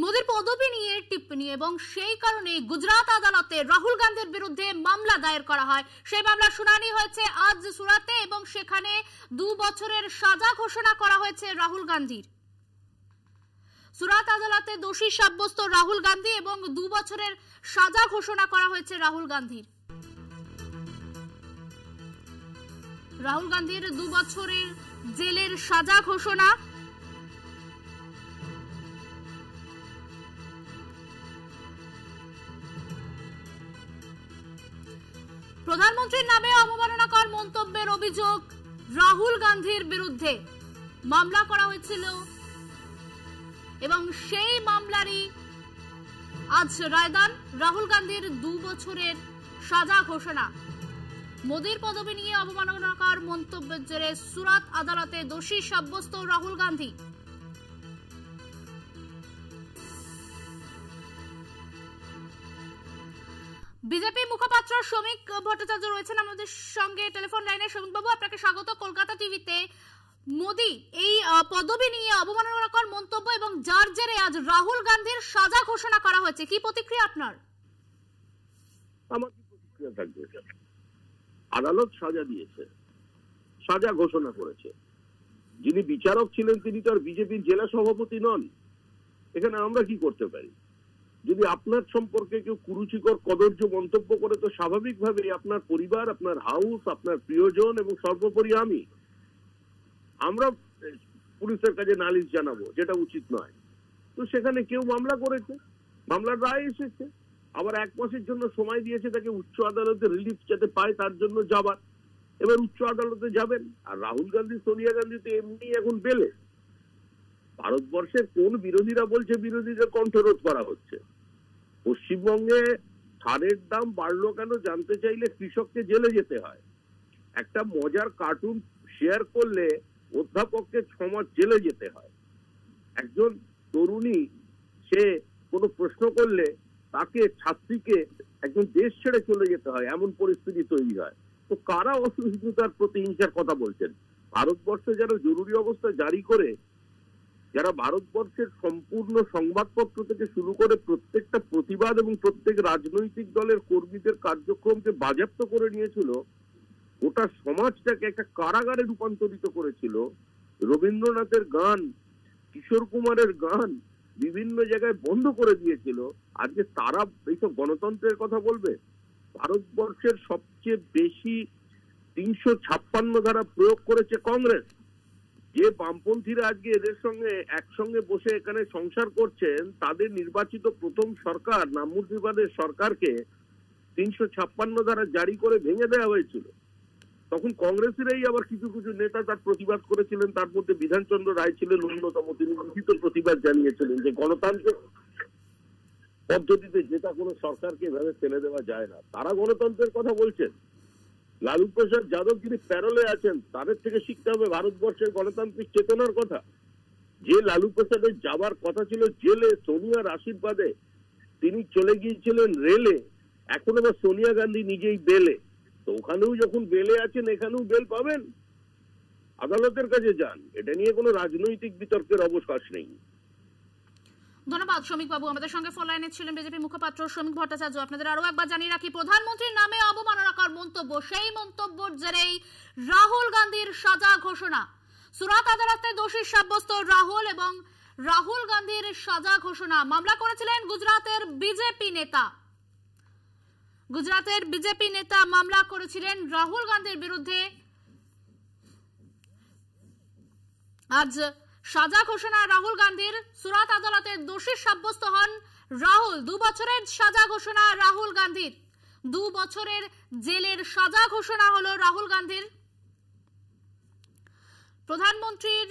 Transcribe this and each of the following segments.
মোদীর পদবি নিয়ে টিপ্পনি এবং সেই কারণে গুজরাট আদালতে রাহুল গান্ধীর বিরুদ্ধে মামলা দায়ের করা হয়। সেই মামলা শুনানি হয়েছে আজ সুরাতে এবং সেখানে দু বছরের সাজা ঘোষণা করা হয়েছে রাহুল গান্ধীর। সুরাত আদালতে দোষী সাব্যস্ত রাহুল গান্ধী এবং দু বছরের সাজা ঘোষণা করা হয়েছে রাহুল গান্ধীর। রাহুল গান্ধীর দু বছরের জেলের সাজা ঘোষণা প্রধানমন্ত্রীর নামে অবমাননাকর মন্তব্যের অভিযোগ রাহুল গান্ধীর বিরুদ্ধে। মামলা করা হয়েছিল। এবং সেই মামলারই আজ রায়দান রাহুল গান্ধীর দু বছরের সাজা ঘোষণা। মোদীর পদবি নিয়ে অবমাননাকর মন্তব্যের জেরে সুরাত আদালতে দোষী সাব্যস্ত রাহুল গান্ধী। বিজেপি মুখপাত্র শ্রমিক ভট্টাচার্য রয়েছেন আমাদের সঙ্গে টেলিফোন লাইনে। শ্রমিক বাবু, আপনাকে স্বাগত। কলকাতা টিভিতে মোদি এই পদবি নিয়ে অবমাননাকর মন্তব্য এবং যার জেরে আজ রাহুল গান্ধীর সাজা ঘোষণা করা হয়েছে। কি প্রতিক্রিয়া আপনার? আমার কি প্রতিক্রিয়া থাকবে? আদালত সাজা দিয়েছে, সাজা ঘোষণা করেছে। যিনি বিচারক ছিলেন তিনি তো আর বিজেপির জেলা সভাপতি নন। এখানে আমরা কি করতে পারি? যদি আপনার সম্পর্কে কেউ কুরুচিকর কদর্য মন্তব্য করে, তো স্বাভাবিকভাবেই আপনার পরিবার, আপনার হাউস আপনার প্রিয়জন এবং সর্বোপরি আমি। আমরা পুলিশের কাছে নালিশ জানাব, যেটা উচিত নয়। তো সেখানে কেউ মামলা করেছে, মামলার রায় এসেছে। আবার এক মাসের জন্য সময় দিয়েছে তাকে উচ্চ আদালতে রিলিফ যাতে পায়, তার জন্য যাবার। এবার উচ্চ আদালতে যাবেন, আর রাহুল গান্ধী, সোনিয়া গান্ধী তো এমনি এখন বেলে। ভারতবর্ষের কোন বিরোধীরা বলছে, বিরোধীদের কণ্ঠরোধ করা হচ্ছে। পশ্চিমবঙ্গে সারের দাম বাড়লো কেন জানতে চাইলে কৃষককে জেলে যেতে হয়। একটা মজার কার্টুন শেয়ার করলে অধ্যাপককে ছমাস জেলে যেতে হয়। একজন তরুণী, সে কোনো প্রশ্ন করলে তাকে, ছাত্রীকে একজন দেশ ছেড়ে চলে যেতে হয়, এমন পরিস্থিতি তৈরি হয়। তো কারা অসহিষ্ণুতার প্রতিহিংসার কথা বলছেন? ভারতবর্ষে যারা জরুরি অবস্থা জারি করে যারা ভারতবর্ষের সম্পূর্ণ সংবাদপত্র থেকে শুরু করে প্রত্যেকটা প্রতিবাদ এবং প্রত্যেক রাজনৈতিক দলের কর্মীদের কার্যক্রমকে বাজেয়াপ্ত করে নিয়েছিল, গোটা সমাজটাকে একটা কারাগারে রূপান্তরিত করেছিল। রবীন্দ্রনাথের গান, কিশোর কুমারের গান বিভিন্ন জায়গায় বন্ধ করে দিয়েছিল। আজকে তারা এইসব গণতন্ত্রের কথা বলবে, ভারতবর্ষের সবচেয়ে বেশি তিনশো ছাপ্পান্ন ধারা প্রয়োগ করেছে কংগ্রেস। যে বামপন্থীরা আজকে এদের সঙ্গে একসঙ্গে বসে এখানে সংসার করছেন, তাদের নির্বাচিত প্রথম সরকার নামুদ্দিবাদের সরকারকে তিনশো ছাপ্পান্ন ধারা জারি করে ভেঙে দেওয়া হয়েছিল। তখন কংগ্রেসেরই আবার কিছু কিছু নেতা তার প্রতিবাদ করেছিলেন, তার মধ্যে বিধানচন্দ্র রায় ছিলেন অন্যতম তিনি লিখিত প্রতিবাদ জানিয়েছিলেন যে গণতান্ত্রিক পদ্ধতিতে যেটা কোনো সরকারকে এভাবে ফেলে দেওয়া যায় না। তারা গণতন্ত্রের কথা বলছেন। লালু প্রসাদ যাদব যিনি প্যারলে আছেন, তাদের থেকে শিখতে হবে ভারতবর্ষের গণতান্ত্রিক চেতনার কথা। যে লালু প্রসাদের যাবার কথা ছিল জেলে, সোনিয়ার আশীর্বাদে, তিনি চলে গিয়েছিলেন রেলে। এখন আবার সোনিয়া গান্ধী নিজেই বেলে। তো ওখানেও যখন বেলে আছেন, এখানেও বেল পাবেন? আদালতের কাছে যান। এটা নিয়ে কোনো রাজনৈতিক বিতর্কের অবকাশ নেই। ধন্যবাদ শ্রমিক বাবু আমাদের সঙ্গে ফোন লাইনে ছিলেন বিজেপি মুখপাত্র শ্রমিক ভট্টাচার্য। আপনাদের আরও একবার জানিয়ে রাখি, প্রধানমন্ত্রীর নামে অবমাননাকর মন্তব্য, সেই মন্তব্যের জেরেই রাহুল গান্ধীর সাজা ঘোষণা। সুরাত আদালতে দোষী সাব্যস্ত রাহুল এবং রাহুল গান্ধীর সাজা ঘোষণা। মামলা করেছিলেন গুজরাটের বিজেপি নেতা। গুজরাটের বিজেপি নেতা মামলা করেছিলেন রাহুল গান্ধীর বিরুদ্ধে। আজ সাজা ঘোষণা রাহুল গান্ধীর। সুরাত আদালতের দোষী সাব্যস্ত হন রাহুল। দু বছরের সাজা ঘোষণা রাহুল গান্ধীর। দু বছরের জেলের সাজা ঘোষণা হলো রাহুল গান্ধীর। প্রধানমন্ত্রীর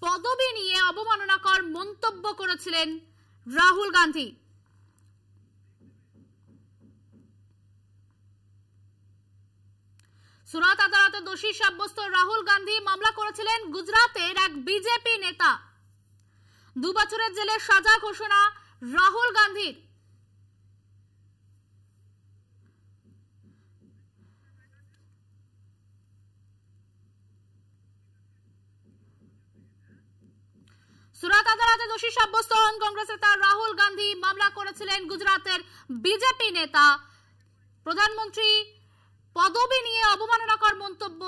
পদবি নিয়ে অবমাননাকর মন্তব্য করেছিলেন রাহুল গান্ধী। সুরাত আদালতে দোষী সাব্যস্ত রাহুল গান্ধী মামলা করেছিলেন গুজরাতের এক বিজেপি নেতা। দু বছরের জেলের সাজা ঘোষণা রাহুল গান্ধীর। সুরাত আদালতে দোষী সাব্যস্ত হন কংগ্রেস নেতা রাহুল গান্ধী। মামলা করেছিলেন গুজরাতের বিজেপি নেতা। প্রধানমন্ত্রী পদবি নিয়ে অবমাননাকর মন্তব্য।